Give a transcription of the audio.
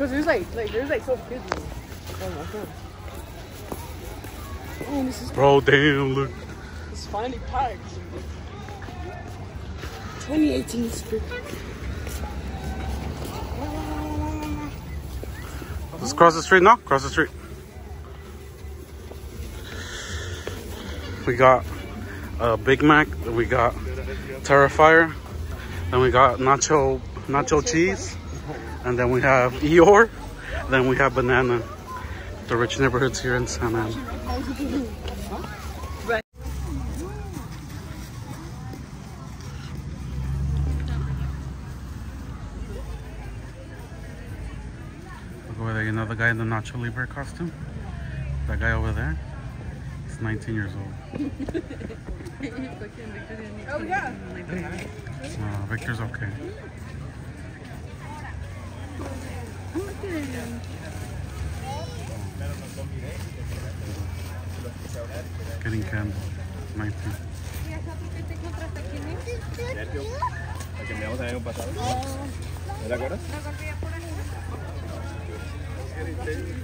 Cause there's like, like there's like 12 kids. Oh my god. Oh, this is Bro, damn, look. it's finally packed. 2018 spirit. Let's cross the street now. Cross the street. We got a Big Mac. We got Terrifier. Then we got nacho nacho cheese. And then we have Eeyore. Then we have banana. The rich neighborhoods here in Santa Ana. Over there, another guy in the Nacho Libre costume. That guy over there, he's 19 years old. Oh yeah. Uh, Victor's okay. Carincando. Mike. E tem. aqui que cambiamos também no pasado. Era agora? Agora ia aqui.